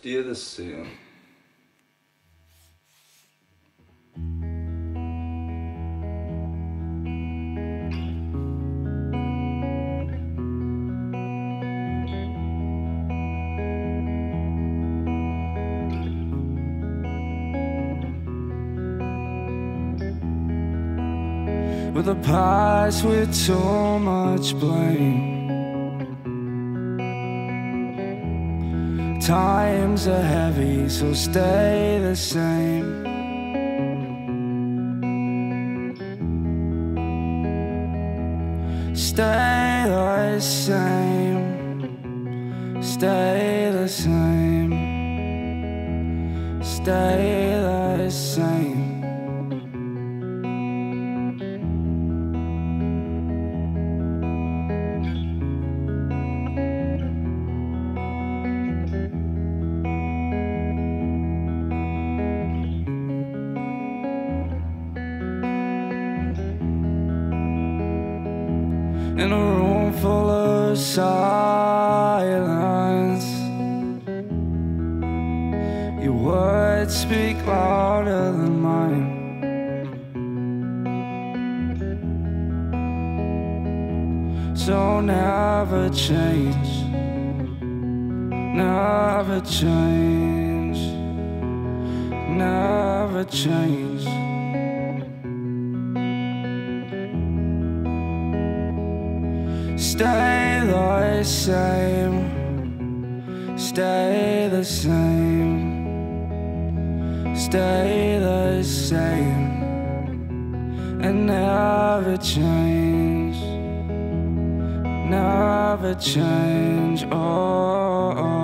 stay the same. with a past with too much blame. Times are heavy, so stay the same. Stay the same. Stay the same. Stay the same. In a room full of silence. Your words speak louder than mine. So never change, never change, never change. Stay the same, stay the same, stay the same, and never change, never change. Oh. oh.